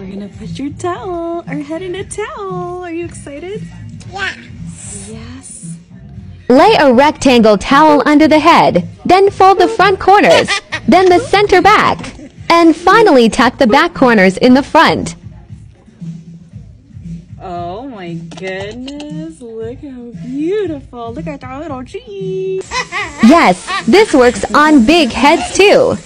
We're gonna put your towel, our head in a towel. Are you excited? Yeah. Yes. Lay a rectangle towel under the head, then fold the front corners, then the center back, and finally tuck the back corners in the front. Oh my goodness, look how beautiful. Look at our little cheese. Yes, this works on big heads too.